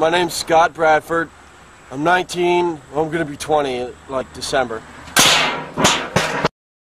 My name's Scott Bradford. I'm 19. I'm going to be 20 like December.